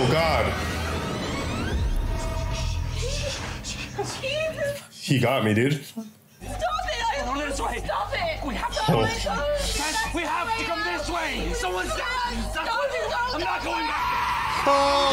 Oh God. He got me, dude. Stop it! I Come on this way. Stop it! We have to Oh. go this way. We have to come this way. Someone's Stop! I'm not don't, going back. Oh,